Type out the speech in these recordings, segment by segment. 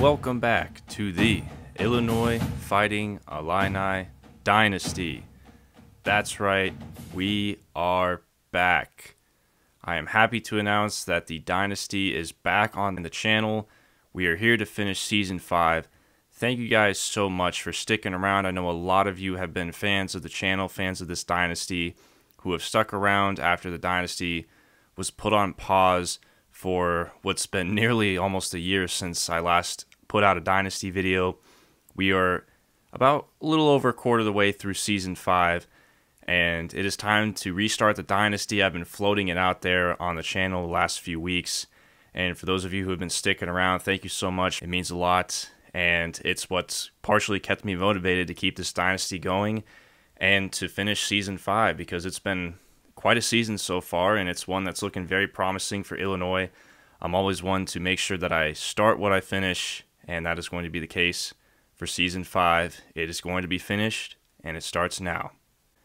welcome back to the Illinois Fighting Illini Dynasty. That's right, we are back. I am happy to announce that the Dynasty is back on the channel. We are here to finish Season 5. Thank you guys so much for sticking around. I know a lot of you have been fans of the channel, fans of this Dynasty, who have stuck around after the Dynasty was put on pause for what's been nearly almost a year since I last put out a Dynasty video. We are about a little over a quarter of the way through Season 5, and it is time to restart the Dynasty. I've been floating it out there on the channel the last few weeks, and for those of you who have been sticking around, thank you so much. It means a lot, and it's what's partially kept me motivated to keep this Dynasty going and to finish Season 5 because it's been quite a season so far, and it's one that's looking very promising for Illinois. I'm always one to make sure that I start what I finish, and that is going to be the case for season five. It is going to be finished, and it starts now.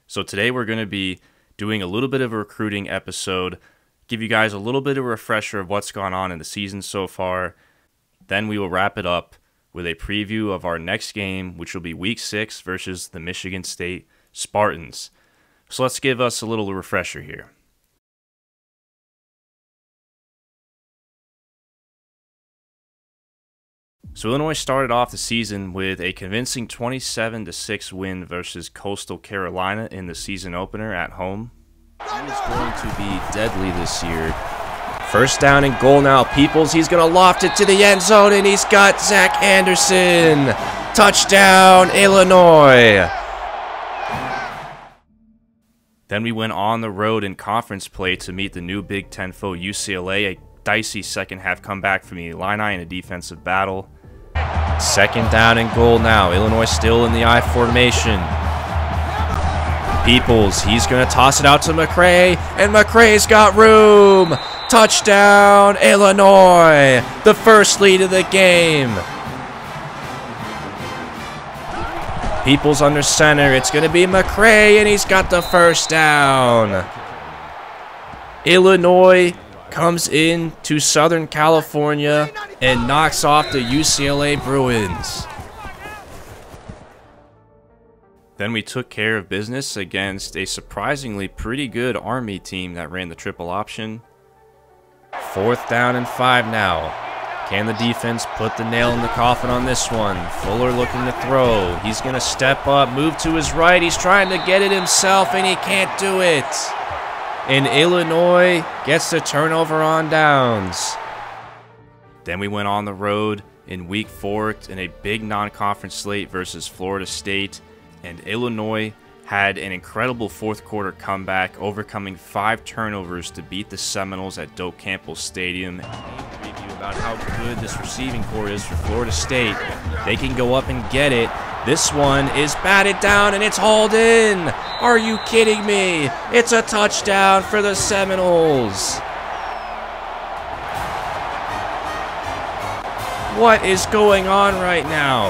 So today we're going to be doing a little bit of a recruiting episode, give you guys a little bit of a refresher of what's gone on in the season so far. Then we will wrap it up with a preview of our next game, which will be week six versus the Michigan State Spartans. So let's give us a little refresher here. So Illinois started off the season with a convincing 27 6 win versus Coastal Carolina in the season opener at home. He is going to be deadly this year. First down and goal now. Peoples, he's going to loft it to the end zone, and he's got Zach Anderson. Touchdown, Illinois. Then we went on the road in conference play to meet the new Big Ten foe UCLA, a dicey second half comeback from the Illini in a defensive battle. Second down and goal now. Illinois still in the I formation. Peoples, he's going to toss it out to McCray, and McCray's got room. Touchdown, Illinois. The first lead of the game. Peoples under center. It's going to be McCray, and he's got the first down. Illinois comes in to Southern California and knocks off the UCLA Bruins. Then we took care of business against a surprisingly pretty good Army team that ran the triple option. Fourth down and five now. Can the defense put the nail in the coffin on this one? Fuller looking to throw. He's going to step up, move to his right. He's trying to get it himself, and he can't do it. And Illinois gets the turnover on downs. Then we went on the road in week four in a big non conference slate versus Florida State. And Illinois had an incredible fourth quarter comeback, overcoming five turnovers to beat the Seminoles at Doak Campbell Stadium. About how good this receiving corps is for Florida State. They can go up and get it. This one is batted down and it's hauled in. Are you kidding me? It's a touchdown for the Seminoles. What is going on right now?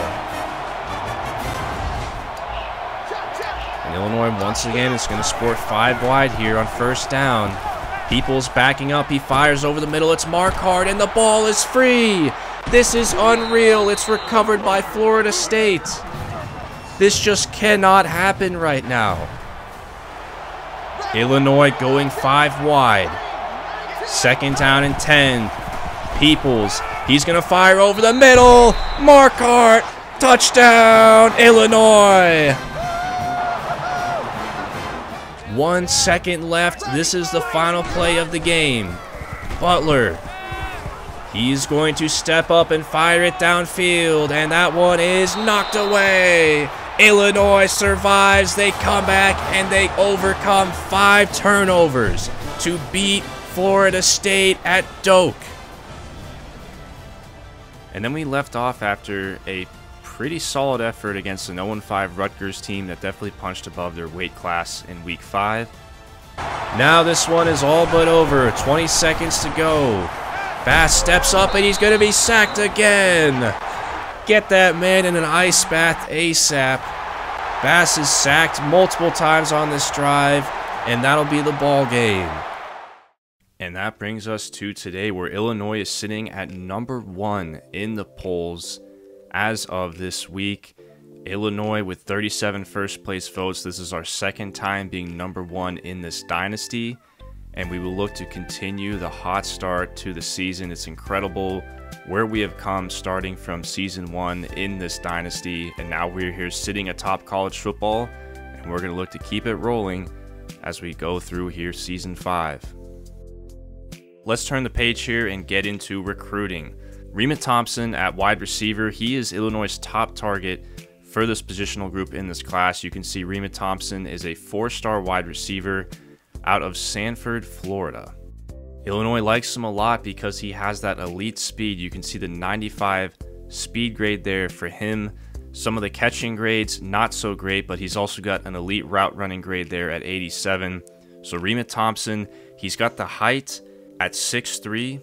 And Illinois once again is going to sport five wide here on first down. Peoples backing up. He fires over the middle. It's Marquardt, and the ball is free. This is unreal. It's recovered by Florida State. This just cannot happen right now. Illinois going five wide. Second down and 10. Peoples. He's going to fire over the middle. Marquardt. Touchdown, Illinois. One second left. This is the final play of the game. Butler. He's going to step up and fire it downfield, and that one is knocked away. Illinois survives. They come back and they overcome five turnovers to beat Florida State at Doak. And then we left off after a pretty solid effort against an 0-5 Rutgers team that definitely punched above their weight class in week 5. Now this one is all but over. 20 seconds to go. Bass steps up and he's going to be sacked again. Get that man in an ice bath ASAP. Bass is sacked multiple times on this drive, and that'll be the ball game. And that brings us to today, where Illinois is sitting at number one in the polls as of this week. Illinois with 37 first place votes. This is our second time being number one in this dynasty, and we will look to continue the hot start to the season. It's incredible where we have come starting from season one in this dynasty, and now we're here sitting atop college football, and we're going to look to keep it rolling as we go through here season five. Let's turn the page here and get into recruiting. Rema Thompson at wide receiver, he is Illinois' top target for this positional group in this class. You can see Rema Thompson is a four star wide receiver out of Sanford, Florida. Illinois likes him a lot because he has that elite speed. You can see the 95 speed grade there for him. Some of the catching grades, not so great, but he's also got an elite route running grade there at 87. So Rema Thompson, he's got the height at 6'3,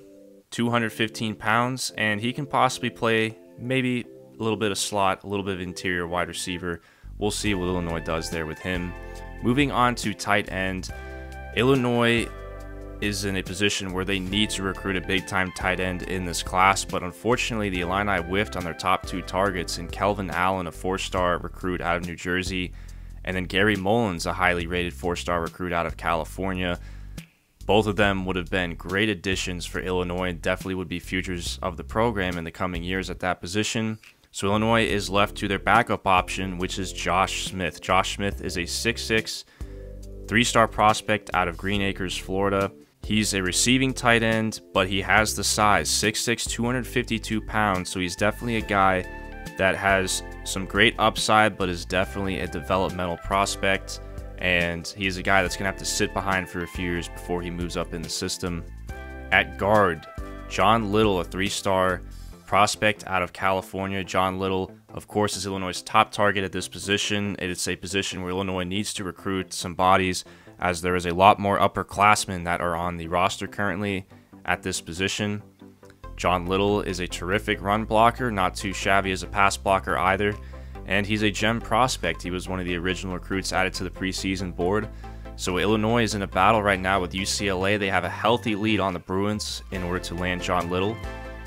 215 pounds, and he can possibly play maybe a little bit of slot, a little bit of interior wide receiver. We'll see what Illinois does there with him. Moving on to tight end, Illinois is in a position where they need to recruit a big time tight end in this class, but unfortunately, the Illini whiffed on their top two targets in Kelvin Allen, a four star recruit out of New Jersey, and then Gary Mullins, a highly rated four star recruit out of California. Both of them would have been great additions for Illinois and definitely would be futures of the program in the coming years at that position. So Illinois is left to their backup option, which is Josh Smith. Josh Smith is a 6'6, three star prospect out of Green Acres, Florida. He's a receiving tight end, but he has the size 6'6, 252 pounds. So he's definitely a guy that has some great upside, but is definitely a developmental prospect and he's a guy that's going to have to sit behind for a few years before he moves up in the system. At guard, John Little, a three star prospect out of California. John Little, of course, is Illinois' top target at this position. It is a position where Illinois needs to recruit some bodies, as there is a lot more upperclassmen that are on the roster currently at this position. John Little is a terrific run blocker, not too shabby as a pass blocker either and he's a gem prospect. He was one of the original recruits added to the preseason board. So Illinois is in a battle right now with UCLA. They have a healthy lead on the Bruins in order to land John Little,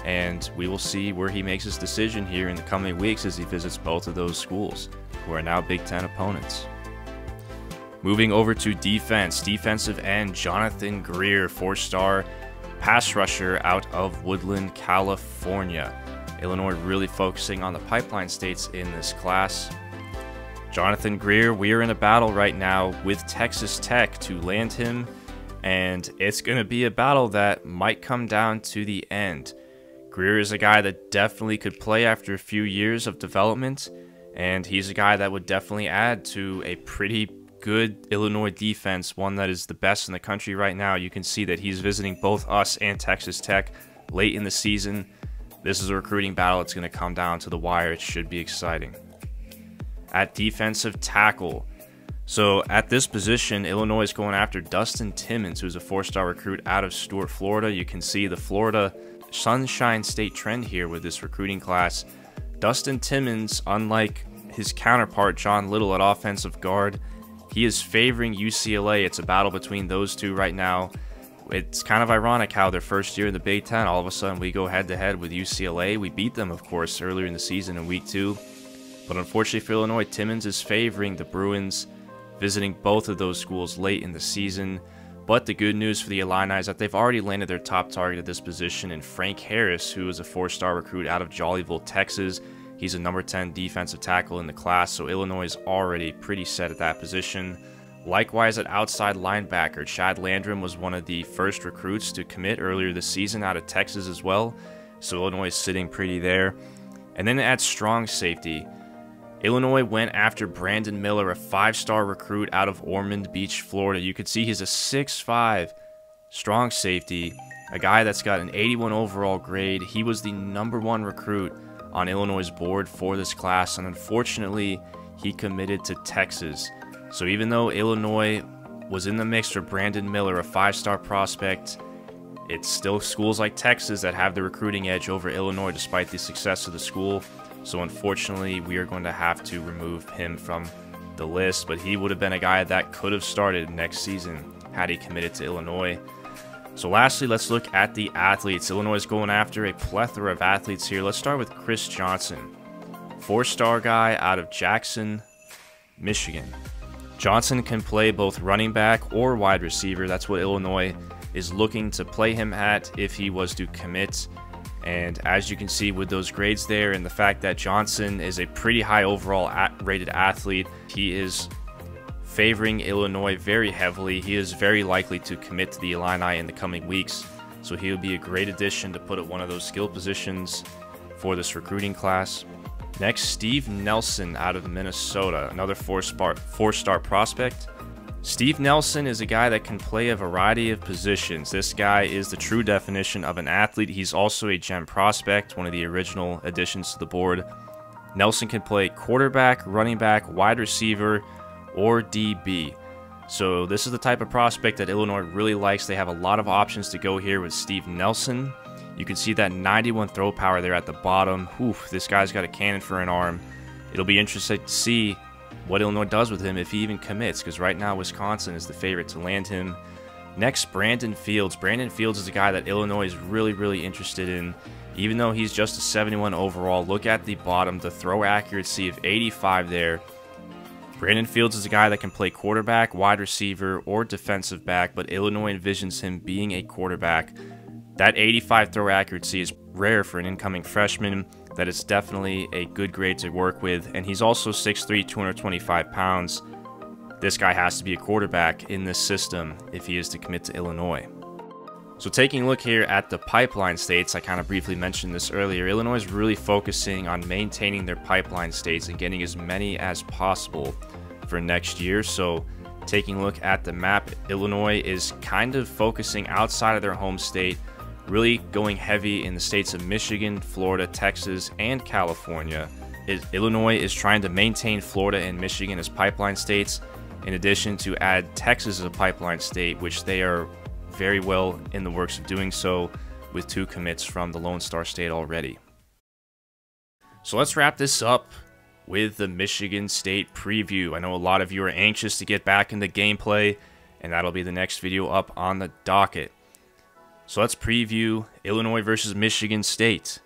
and we will see where he makes his decision here in the coming weeks as he visits both of those schools, who are now Big Ten opponents. Moving over to defense, defensive end Jonathan Greer, four-star pass rusher out of Woodland, California. Illinois really focusing on the pipeline states in this class. Jonathan Greer, we are in a battle right now with Texas Tech to land him, and it's going to be a battle that might come down to the end. Greer is a guy that definitely could play after a few years of development, and he's a guy that would definitely add to a pretty good Illinois defense, one that is the best in the country right now. You can see that he's visiting both us and Texas Tech late in the season. This is a recruiting battle. It's going to come down to the wire. It should be exciting. At defensive tackle. So at this position, Illinois is going after Dustin Timmons, who's a four-star recruit out of Stuart, Florida. You can see the Florida Sunshine State trend here with this recruiting class. Dustin Timmons, unlike his counterpart John Little at offensive guard, he is favoring UCLA. It's a battle between those two right now it's kind of ironic how their first year in the Big Ten, all of a sudden we go head to head with UCLA. We beat them, of course, earlier in the season in week two. But unfortunately for Illinois, Timmons is favoring the Bruins, visiting both of those schools late in the season. But the good news for the Illini is that they've already landed their top target at this position in Frank Harris, who is a four star recruit out of Jollyville, Texas. He's a number 10 defensive tackle in the class, so Illinois is already pretty set at that position. Likewise, at outside linebacker, Chad Landrum was one of the first recruits to commit earlier this season out of Texas as well, so Illinois is sitting pretty there. And then at strong safety, Illinois went after Brandon Miller, a five star recruit out of Ormond Beach, Florida. You could see he's a 6'5 strong safety, a guy that's got an 81 overall grade. He was the number one recruit on Illinois' board for this class, and unfortunately, he committed to Texas. So even though Illinois was in the mix for Brandon Miller, a five star prospect, it's still schools like Texas that have the recruiting edge over Illinois despite the success of the school. So unfortunately, we are going to have to remove him from the list, but he would have been a guy that could have started next season had he committed to Illinois. So lastly, let's look at the athletes. Illinois is going after a plethora of athletes here. Let's start with Chris Johnson, four-star guy out of Jackson, Michigan. Johnson can play both running back or wide receiver. That's what Illinois is looking to play him at if he was to commit. And as you can see with those grades there and the fact that Johnson is a pretty high overall rated athlete, he is favoring Illinois very heavily. He is very likely to commit to the Illini in the coming weeks, so he would be a great addition to put at one of those skill positions for this recruiting class. Next, Steve Nelson out of Minnesota, another four-star four star prospect. Steve Nelson is a guy that can play a variety of positions. This guy is the true definition of an athlete. He's also a gem prospect, one of the original additions to the board. Nelson can play quarterback, running back, wide receiver, or DB. So this is the type of prospect that Illinois really likes. They have a lot of options to go here with Steve Nelson. You can see that 91 throw power there at the bottom. Oof, this guy's got a cannon for an arm. It'll be interesting to see what Illinois does with him if he even commits, because right now Wisconsin is the favorite to land him. Next, Brandon Fields. Brandon Fields is a guy that Illinois is really, really interested in. Even though he's just a 71 overall, look at the bottom, the throw accuracy of 85 there. Brandon Fields is a guy that can play quarterback, wide receiver, or defensive back, but Illinois envisions him being a quarterback. That 85 throw accuracy is rare for an incoming freshman. That is definitely a good grade to work with, and he's also 6'3, 225 pounds. This guy has to be a quarterback in this system if he is to commit to Illinois. So taking a look here at the pipeline states, I kind of briefly mentioned this earlier, Illinois is really focusing on maintaining their pipeline states and getting as many as possible for next year. So taking a look at the map, Illinois is kind of focusing outside of their home state, really going heavy in the states of Michigan, Florida, Texas, and California. Illinois is trying to maintain Florida and Michigan as pipeline states, in addition to add Texas as a pipeline state, which they are very well in the works of doing so with two commits from the Lone Star State already. So let's wrap this up with the Michigan State preview. I know a lot of you are anxious to get back into gameplay, and that'll be the next video up on the docket. So let's preview Illinois versus Michigan State.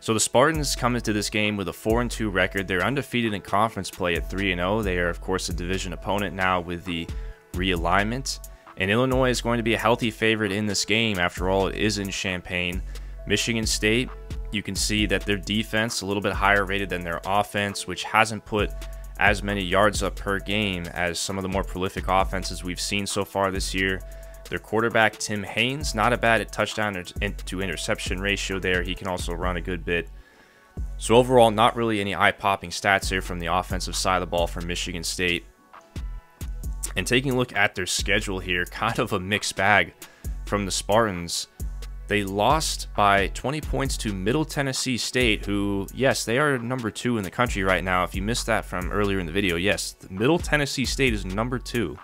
So the Spartans come into this game with a 4-2 record. They're undefeated in conference play at 3-0. They are, of course, a division opponent now with the realignment. And Illinois is going to be a healthy favorite in this game. After all, it is in Champaign. Michigan State, you can see that their defense a little bit higher rated than their offense, which hasn't put as many yards up per game as some of the more prolific offenses we've seen so far this year. Their quarterback, Tim Haynes, not a bad at touchdown to interception ratio there. He can also run a good bit. So overall, not really any eye-popping stats here from the offensive side of the ball for Michigan State. And taking a look at their schedule here, kind of a mixed bag from the Spartans. They lost by 20 points to Middle Tennessee State, who, yes, they are number two in the country right now. If you missed that from earlier in the video, yes, Middle Tennessee State is number two.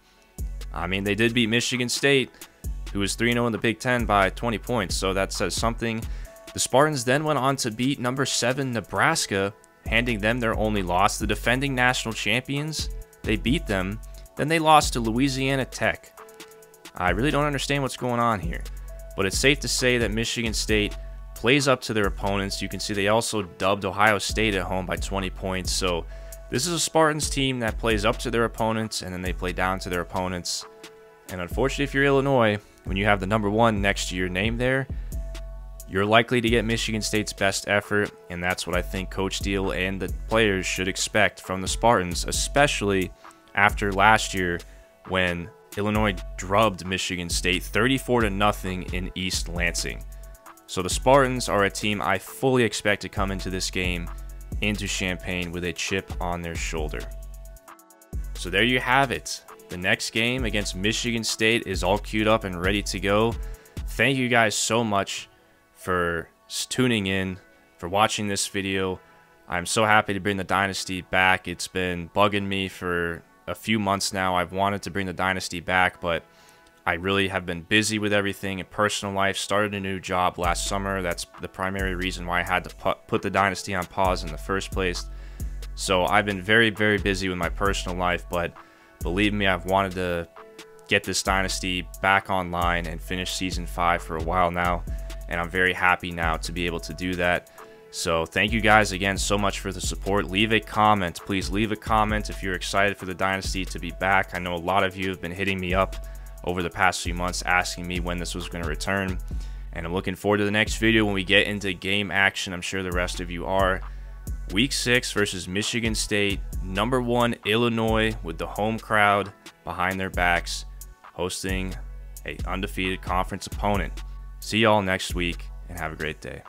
I mean, they did beat Michigan State, who was 3 0 in the Big Ten by 20 points, so that says something. The Spartans then went on to beat number seven Nebraska, handing them their only loss. The defending national champions, they beat them then they lost to Louisiana Tech. I really don't understand what's going on here, but it's safe to say that Michigan State plays up to their opponents. You can see they also dubbed Ohio State at home by 20 points. So this is a Spartans team that plays up to their opponents and then they play down to their opponents. And unfortunately, if you're Illinois, when you have the number one next to your name there, you're likely to get Michigan State's best effort, and that's what I think Coach Steele and the players should expect from the Spartans, especially after last year when Illinois drubbed Michigan State 34 to nothing in East Lansing. So the Spartans are a team I fully expect to come into this game into Champaign with a chip on their shoulder. So there you have it. The next game against Michigan State is all queued up and ready to go. Thank you guys so much for tuning in, for watching this video. I'm so happy to bring the Dynasty back. It's been bugging me for a few months now. I've wanted to bring the Dynasty back, but I really have been busy with everything in personal life. Started a new job last summer. That's the primary reason why I had to put the Dynasty on pause in the first place. So I've been very, very busy with my personal life, but believe me, I've wanted to get this dynasty back online and finish season five for a while now. And I'm very happy now to be able to do that. So thank you guys again so much for the support. Leave a comment. Please leave a comment if you're excited for the Dynasty to be back. I know a lot of you have been hitting me up over the past few months asking me when this was going to return. And I'm looking forward to the next video when we get into game action. I'm sure the rest of you are. Week 6 versus Michigan State. Number 1 Illinois with the home crowd behind their backs hosting a undefeated conference opponent. See y'all next week and have a great day.